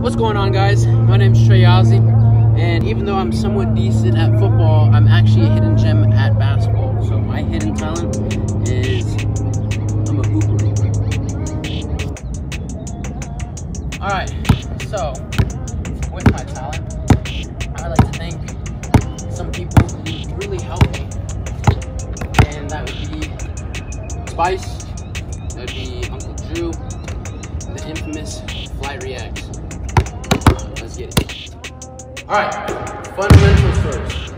What's going on, guys? My name's Tre Yazzie, and even though I'm somewhat decent at football, I'm actually a hidden gem at basketball. So my hidden talent is I'm a hooper. All right, so with my talent, I would like to thank some people who really helped me, and that would be Spice, that would be Uncle Drew, the infamous Flight Reacts. All right, fundamentals first.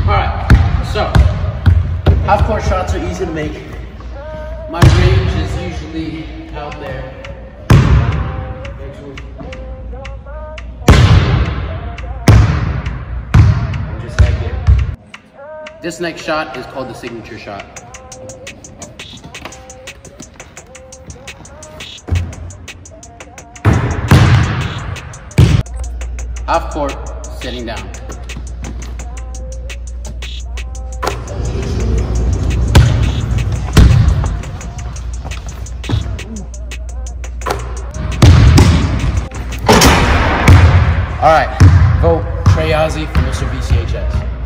All right, so half court shots are easy to make. My range is usually out there. This next shot is called the signature shot. Half court, sitting down. All right, vote Tre Yazzie for Mr. VCHS.